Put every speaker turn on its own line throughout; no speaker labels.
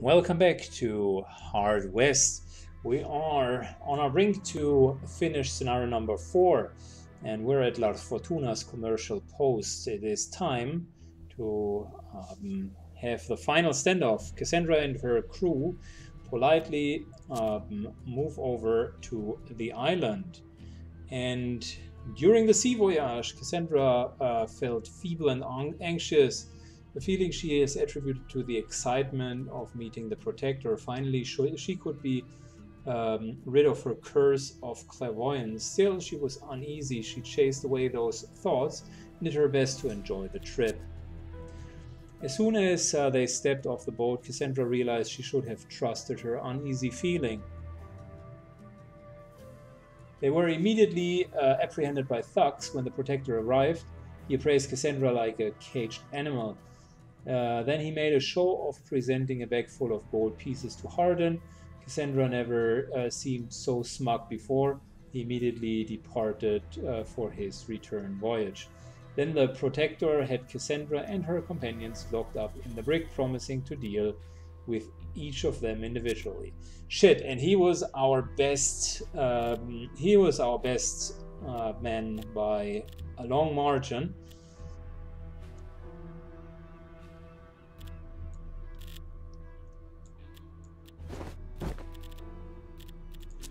Welcome back to Hard West. We are on our brink to finish scenario number four, and we're at Las Fortunas commercial post. It is time to um, have the final standoff. Cassandra and her crew politely um, move over to the island. And during the sea voyage, Cassandra uh, felt feeble and anxious the feeling she has attributed to the excitement of meeting the Protector. Finally, she could be um, rid of her curse of clairvoyance. Still, she was uneasy. She chased away those thoughts and did her best to enjoy the trip. As soon as uh, they stepped off the boat, Cassandra realized she should have trusted her uneasy feeling. They were immediately uh, apprehended by thugs when the protector arrived. He appraised Cassandra like a caged animal. Uh, then he made a show of presenting a bag full of gold pieces to Hardin. Cassandra never uh, seemed so smug before. He immediately departed uh, for his return voyage. Then the Protector had Cassandra and her companions locked up in the brig, promising to deal with each of them individually. Shit, and he was our best. Um, he was our best uh, man by a long margin.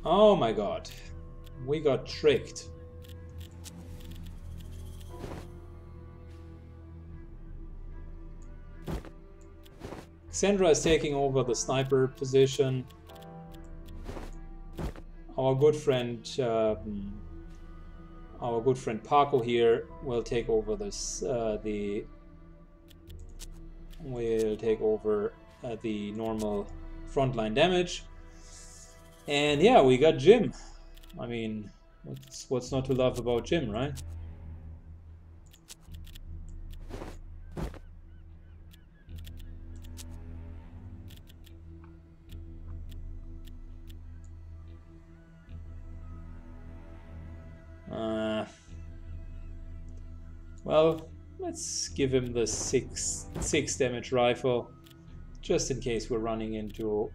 Oh my god. We got tricked. Sandra is taking over the sniper position. Our good friend, um, our good friend Paco here will take over this. Uh, the will take over uh, the normal frontline damage. And yeah, we got Jim. I mean, what's, what's not to love about Jim, right? Uh, well, let's give him the six six damage rifle, just in case we're running into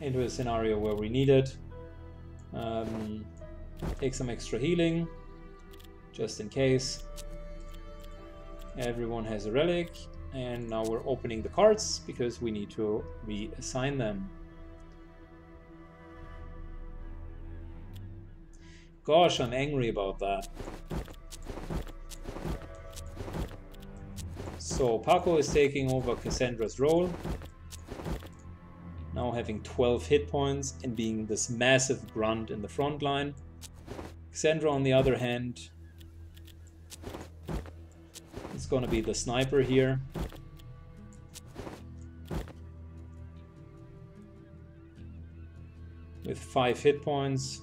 into a scenario where we need it. Um, take some extra healing, just in case. Everyone has a relic, and now we're opening the cards because we need to reassign them. Gosh, I'm angry about that. So Paco is taking over Cassandra's role now having 12 hit points and being this massive grunt in the front line. Cassandra, on the other hand, is gonna be the sniper here. With 5 hit points.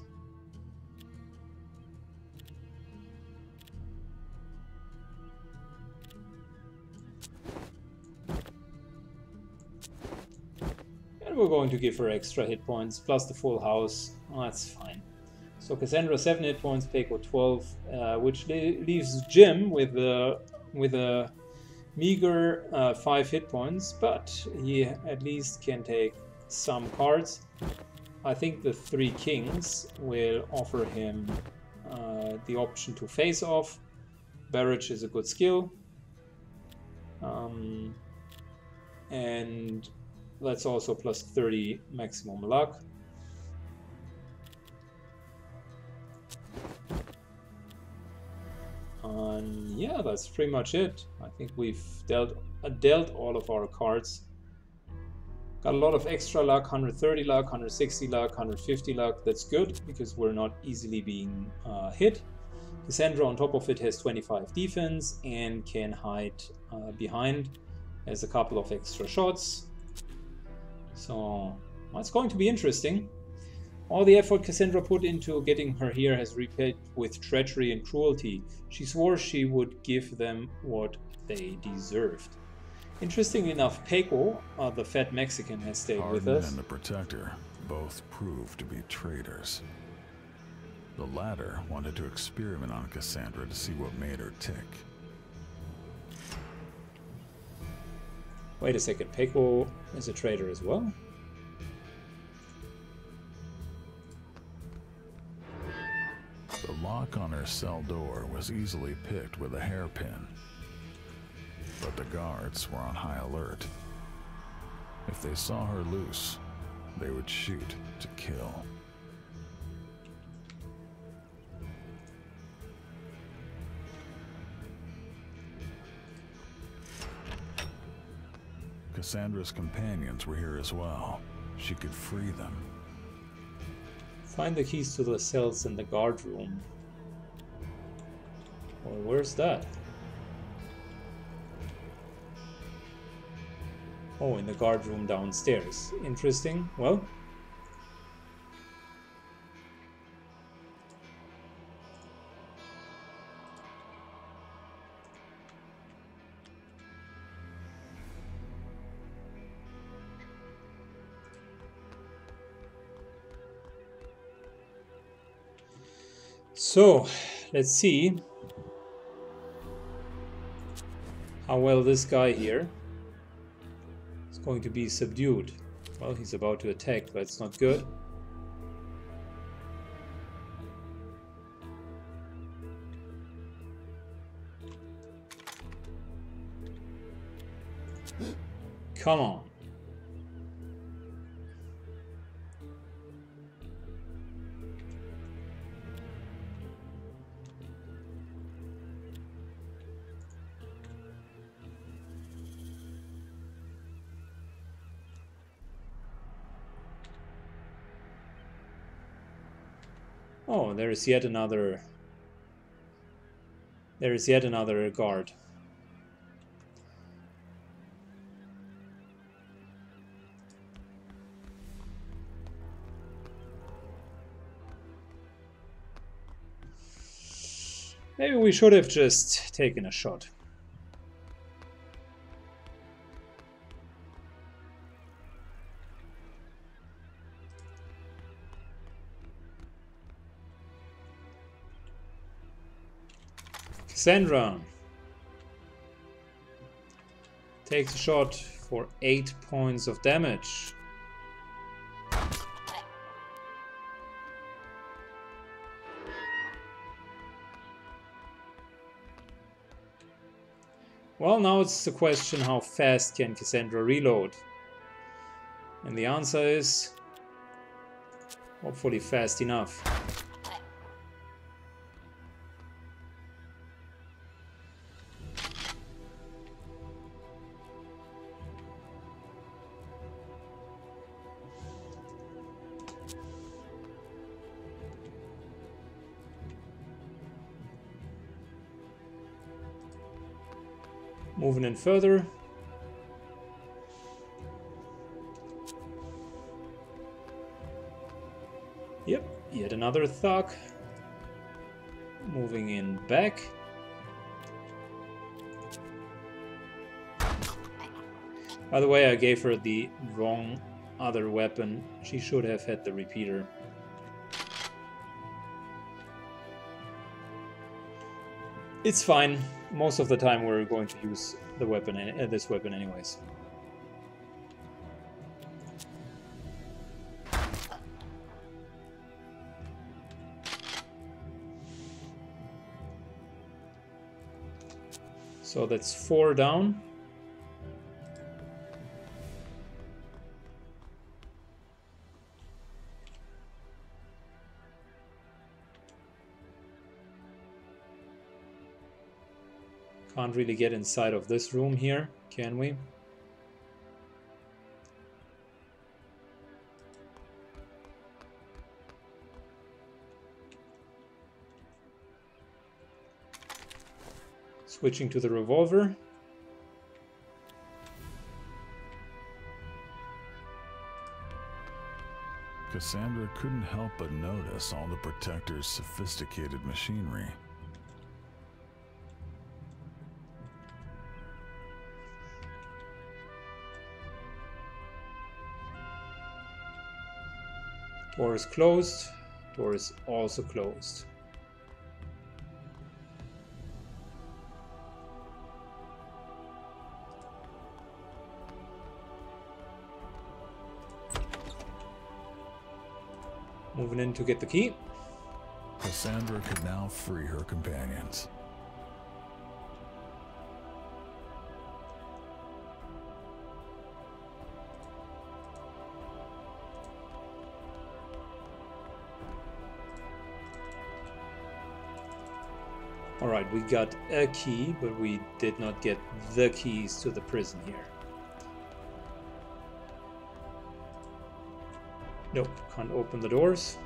We're going to give her extra hit points, plus the full house. Oh, that's fine. So Cassandra 7 hit points, Peiko 12, uh, which leaves Jim with a, with a meager uh, 5 hit points, but he at least can take some cards. I think the three kings will offer him uh, the option to face off. Barrage is a good skill. Um, and that's also plus 30 maximum luck. And yeah, that's pretty much it. I think we've dealt uh, dealt all of our cards. Got a lot of extra luck, 130 luck, 160 luck, 150 luck. That's good because we're not easily being uh, hit. Cassandra on top of it has 25 defense and can hide uh, behind. Has a couple of extra shots. So well, it's going to be interesting. All the effort Cassandra put into getting her here has repaid with treachery and cruelty. She swore she would give them what they deserved. Interestingly enough, Peiko, uh, the fat Mexican, has stayed
Hardin
with us.
and the Protector both proved to be traitors. The latter wanted to experiment on Cassandra to see what made her tick.
Wait a second, Peko is a traitor as well?
The lock on her cell door was easily picked with a hairpin. But the guards were on high alert. If they saw her loose, they would shoot to kill. Cassandra's companions were here as well. She could free them.
Find the keys to the cells in the guard room. Well, where's that? Oh, in the guard room downstairs. Interesting. Well, So, let's see how well this guy here is going to be subdued. Well, he's about to attack, but it's not good. Come on. Oh, there is yet another... There is yet another guard. Maybe we should have just taken a shot. Sandra takes a shot for 8 points of damage. Well, now it's the question how fast can Cassandra reload? And the answer is hopefully fast enough. Moving in further. Yep, yet another thug. Moving in back. By the way, I gave her the wrong other weapon. She should have had the repeater. It's fine. Most of the time we're going to use the weapon, uh, this weapon anyways. So that's four down. Can't really get inside of this room here, can we? Switching to the revolver.
Cassandra couldn't help but notice all the Protector's sophisticated machinery.
Door is closed. Door is also closed. Moving in to get the key.
Cassandra could now free her companions.
Alright, we got a key, but we did not get the keys to the prison here. Nope, can't open the doors.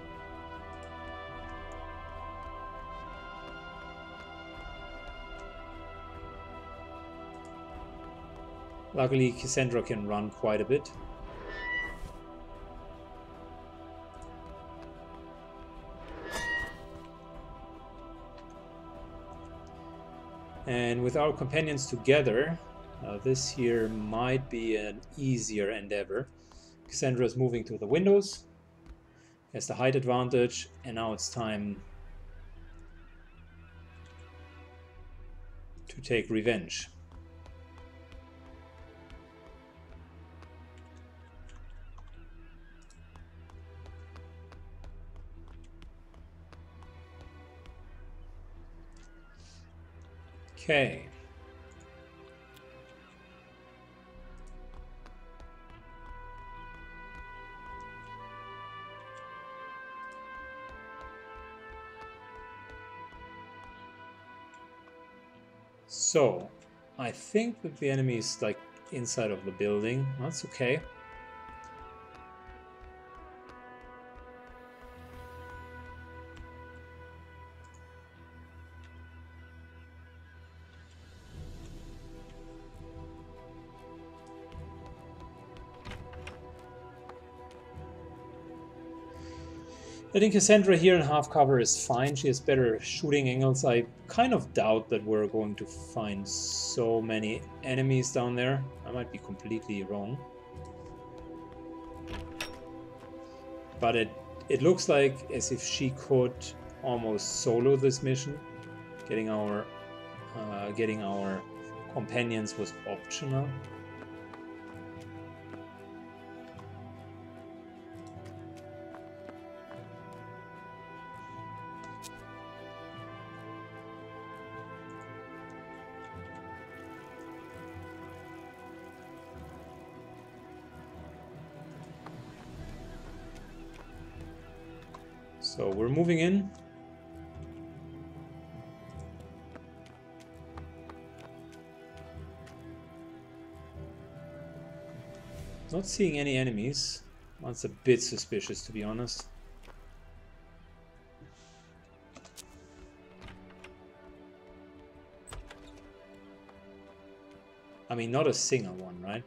Luckily, Cassandra can run quite a bit. And with our companions together, uh, this here might be an easier endeavor. Cassandra is moving to the windows, has the height advantage, and now it's time to take revenge. Okay. So, I think that the enemy is like inside of the building. That's okay. I think Cassandra here in half cover is fine. She has better shooting angles. I kind of doubt that we're going to find so many enemies down there. I might be completely wrong. But it, it looks like as if she could almost solo this mission. Getting our, uh, getting our companions was optional. So we're moving in. Not seeing any enemies. That's a bit suspicious to be honest. I mean, not a single one, right?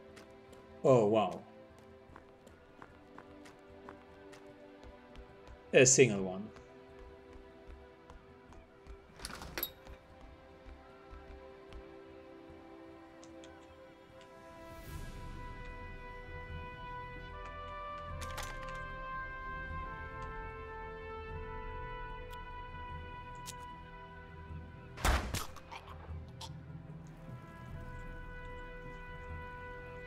Oh, wow. A single one.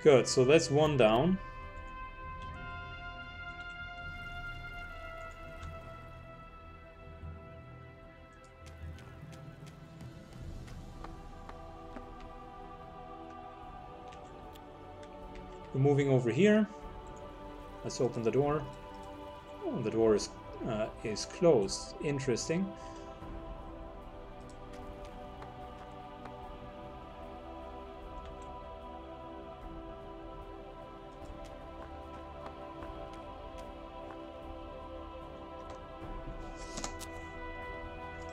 Good, so that's one down. Here. Let's open the door. Oh, the door is uh, is closed. Interesting.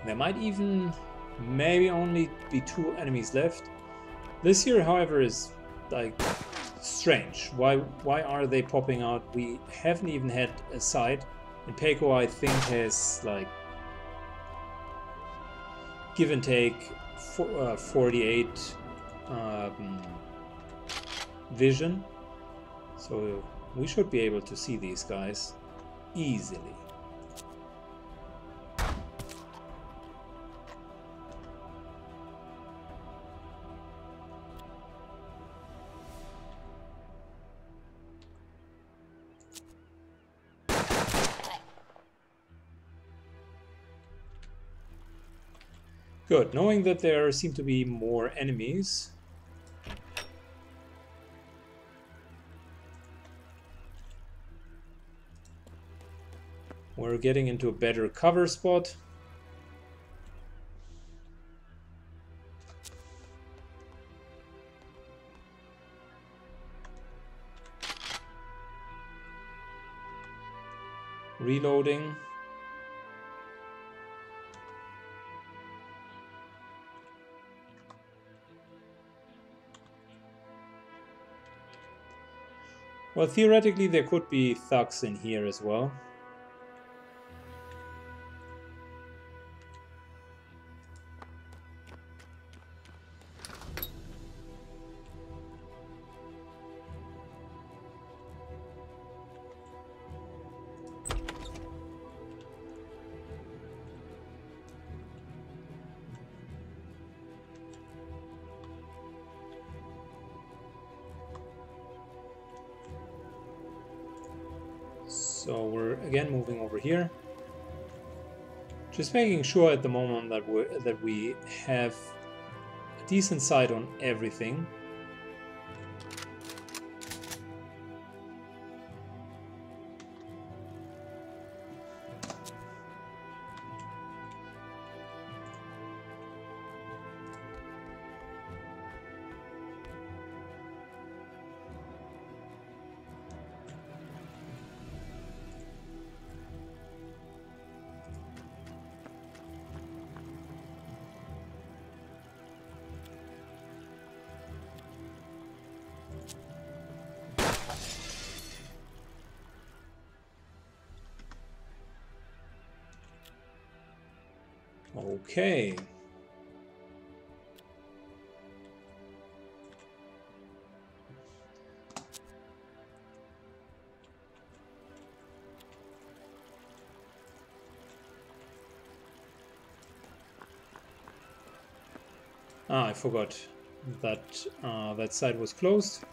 There might even maybe only be two enemies left. This here, however, is like strange. Why why are they popping out? We haven't even had a sight. And Peiko, I think, has like give and take for, uh, 48 um, vision. So we should be able to see these guys easily. Good, knowing that there seem to be more enemies. We're getting into a better cover spot. Reloading. Well, theoretically there could be thugs in here as well. So we're again moving over here. Just making sure at the moment that we that we have a decent sight on everything. Okay. Ah, I forgot that uh, that side was closed.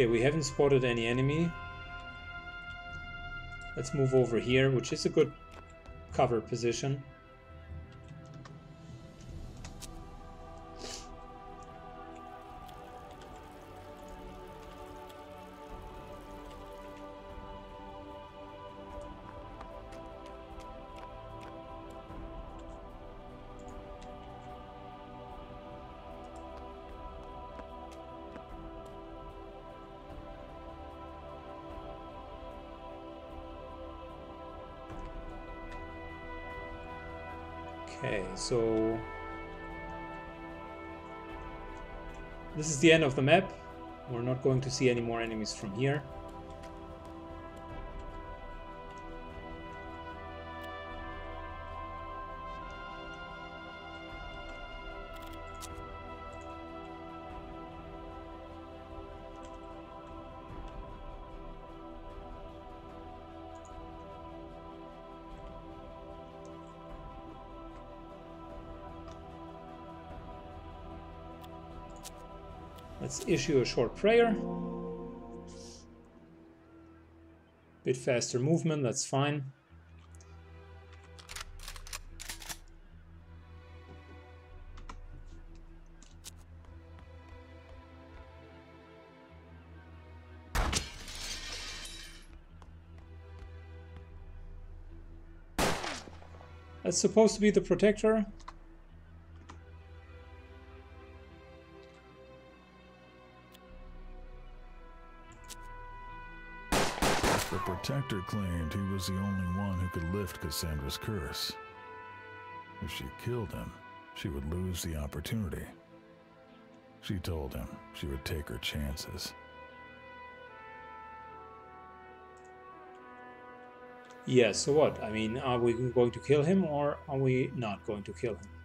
Okay, we haven't spotted any enemy. Let's move over here, which is a good cover position. This is the end of the map. We're not going to see any more enemies from here. Let's issue a short prayer. Bit faster movement, that's fine. That's supposed to be the protector.
The Protector claimed he was the only one who could lift Cassandra's curse. If she killed him, she would lose the opportunity. She told him she would take her chances.
Yeah, so what? I mean, are we going to kill him or are we not going to kill him?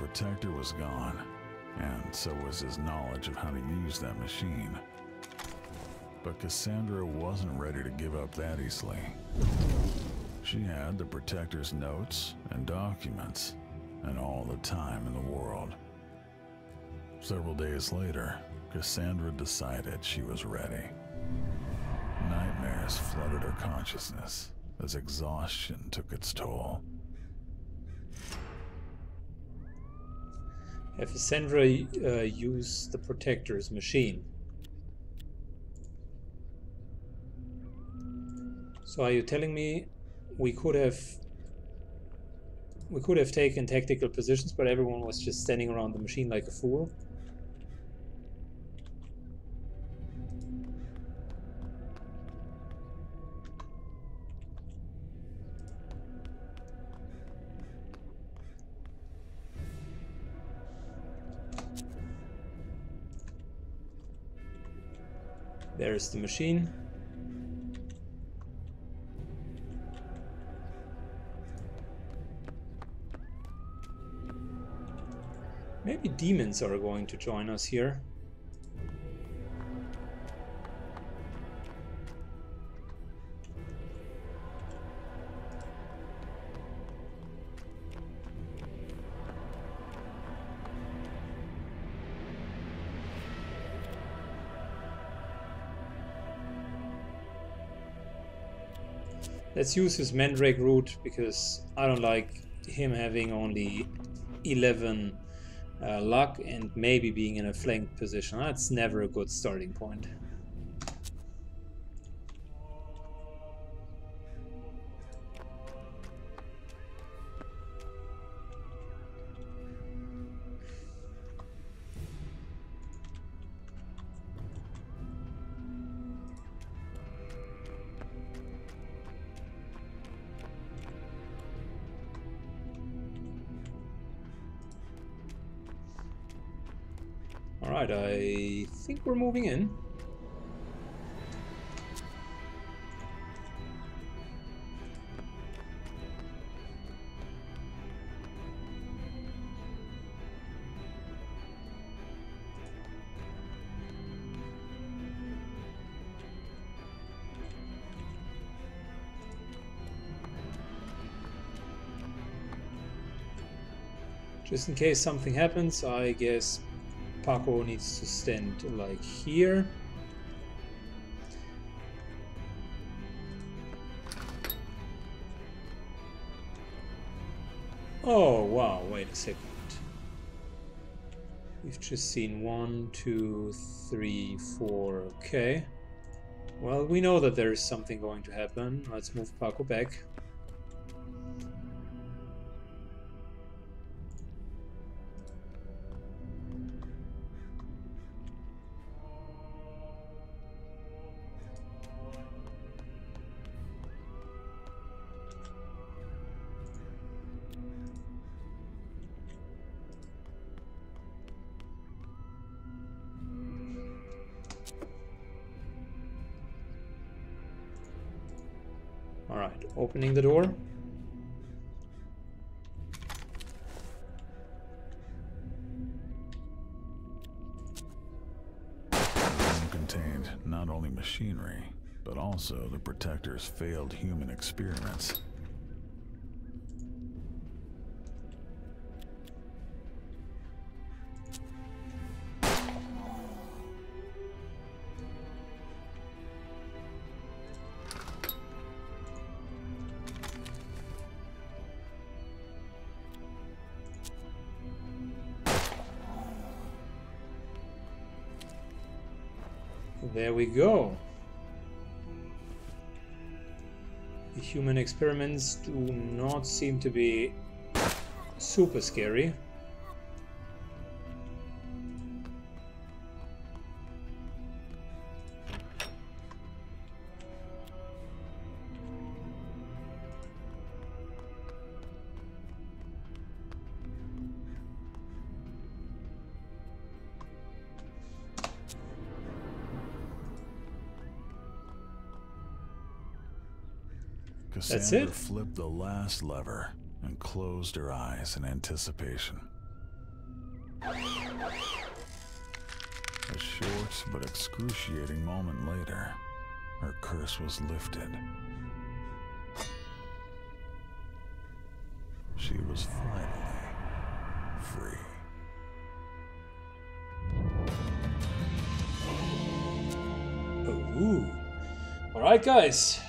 Protector was gone, and so was his knowledge of how to use that machine. But Cassandra wasn't ready to give up that easily. She had the protector's notes and documents, and all the time in the world. Several days later, Cassandra decided she was ready. Nightmares flooded her consciousness as exhaustion took its toll.
Have Sandra uh, use the protector's machine? So are you telling me we could have we could have taken tactical positions, but everyone was just standing around the machine like a fool? The machine. Maybe demons are going to join us here. Let's use his Mandrake root because I don't like him having only 11 uh, luck and maybe being in a flanked position. That's never a good starting point. Alright, I think we're moving in. Just in case something happens, I guess Paco needs to stand like here. Oh, wow, wait a second. We've just seen one, two, three, four, okay. Well, we know that there is something going to happen. Let's move Paco back. Opening the door.
contained not only machinery, but also the Protector's failed human experiments.
There we go. The human experiments do not seem to be super scary.
Cassandra
it?
flipped the last lever and closed her eyes in anticipation. A short but excruciating moment later, her curse was lifted. She was finally free.
Ooh. Alright, guys.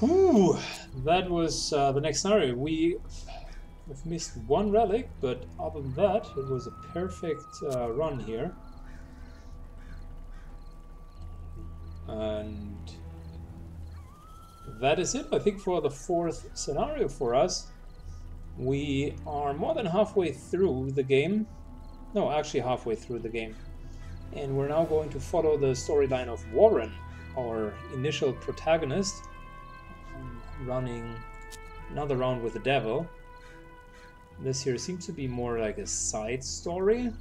Whew. That was uh, the next scenario. We have missed one relic, but other than that, it was a perfect uh, run here. And that is it, I think, for the fourth scenario for us. We are more than halfway through the game. No, actually halfway through the game. And we're now going to follow the storyline of Warren, our initial protagonist, running another round with the devil. This here seems to be more like a side story.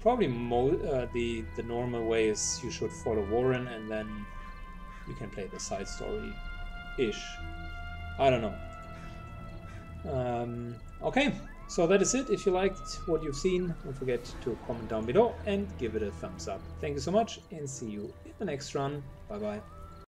Probably uh, the, the normal way is you should follow Warren and then you can play the side story-ish. I don't know. Um, okay, so that is it. If you liked what you've seen, don't forget to comment down below and give it a thumbs up. Thank you so much and see you in the next run. Bye bye.